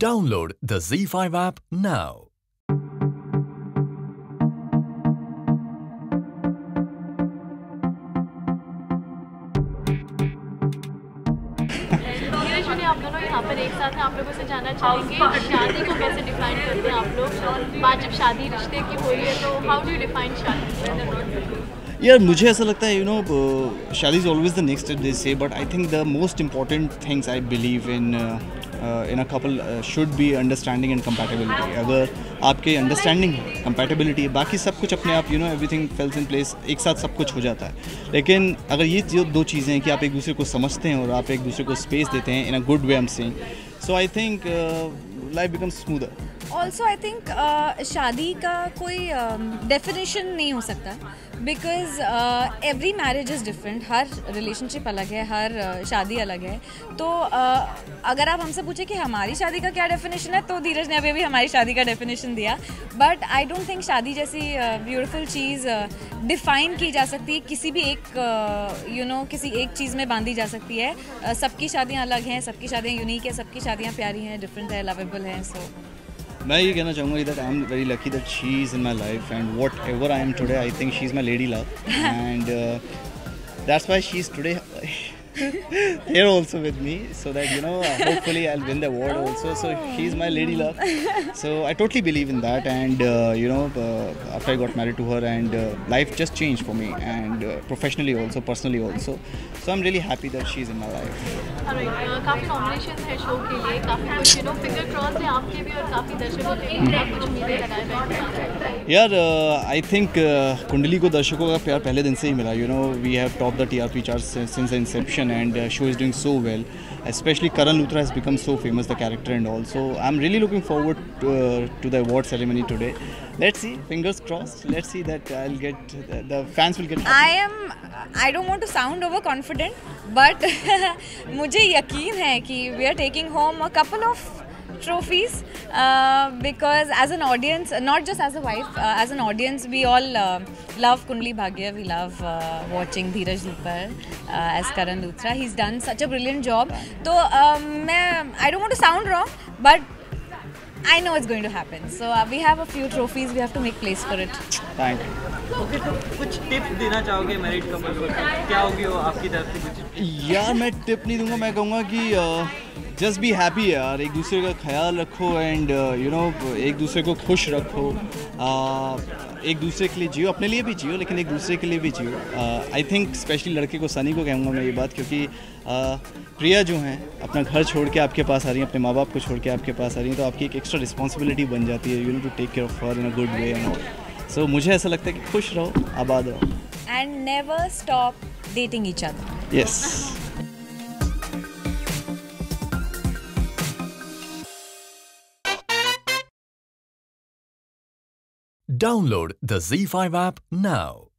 Download the Z5 app now. आप यहाँ पर एक साथ आप लोगों से जानना चाहेंगे शादी को कैसे डिफाइन करते हैं आप लोग? बात जब शादी रिश्ते की हो रही है तो हाउ डू डिफाइन शादी? यार, मुझे ऐसा लगता है यू नो शादी is always the next day से but I think the most important things I believe in in a couple should be understanding and compatibility अगर आपके अंडरस्टैंडिंग है कंपैटिबिलिटी बाकी सब कुछ अपने आप you know everything falls in place एक साथ सब कुछ हो जाता है। लेकिन अगर ये जो दो चीज़ें हैं कि आप एक दूसरे को समझते हैं और आप एक दूसरे को स्पेस देते हैं in a good way am saying so I think life becomes smoother also I think शादी का कोई डेफिनेशन uh, नहीं हो सकता because every marriage is different her relationship अलग है हर uh, शादी अलग है. तो uh, अगर आप हमसे पूछे कि हमारी शादी का क्या डेफिनेशन है तो धीरज ने अभी अभी हमारी शादी का डेफिनेशन दिया. बट आई डोंट थिंक शादी जैसी ब्यूटीफुल uh, चीज़ डिफ़ाइन की जा सकती है. किसी भी एक यू uh, नो know, किसी एक चीज़ में बांधी जा सकती है. Uh, सबकी शादियाँ अलग हैं सबकी शादियाँ यूनिक है सबकी शादियाँ प्यारी हैं डिफरेंट है लवेबल हैं सो मैं ये कहना चाहूँगा that I am very lucky that she is in my life and whatever I am today I think she is my lady love and that's why she is today here also with me so that you know hopefully I'll win the award also so she's my lady love so I totally believe in that and uh, you know uh, after I got married to her and uh, life just changed for me and uh, professionally also personally also so I'm really happy that she's in my life काफ़ी nomination है show के लिए काफ़ी कुछ you know finger cross है आपके भी और काफ़ी दर्शकों के भी आप कुछ उम्मीदें लगाए हुए हैं यार आई थिंक कुंडली को दर्शकों का प्यार पहले दिन से ही मिला you know we have top the T R P chart since inception And show is doing so well especially Karan Luthra has become so famous, the character and all. So I'm really looking forward to, uh, to the award ceremony today. Let's see, fingers crossed. Let's see that I'll get the, the fans will get. I am I don't want to sound over confident but मुझे यकीन है कि we are taking home a couple of trophies uh, Because as an audience not just as a wife as an audience we all love Kundali Bhagya we love watching Dheeraj Dhoopar as Karan Luthra he done such a brilliant job तो मैं I don't to sound wrong but I know it's going to happen so we have a few trophies we have to make place for it thank you okay okay, तो कुछ tip देना चाहोगे married couple को क्या होगी वो आपकी तरफ़ से कुछ यार मैं टिप नहीं दूँगा मैं कहूँगा कि uh, जस्ट बी हैप्पी यार एक दूसरे का ख्याल रखो एंड यू नो एक दूसरे को खुश रखो uh, एक दूसरे के लिए जियो अपने लिए भी जियो लेकिन एक दूसरे के लिए भी जियो आई थिंक स्पेशली लड़के को सनी को कहूँगा मैं ये बात क्योंकि uh, प्रिया जो हैं अपना घर छोड़ के आपके पास आ रही हैं अपने माँ बाप को छोड़ के आपके पास आ रही हैं तो आपकी एक एक्स्ट्रा रिस्पॉन्सिबिलिटी बन जाती है you know to take care of her in a good way and also मुझे ऐसा लगता है कि खुश रहो आबाद रहो and never stop dating each other. Yes Download the Z5 app now.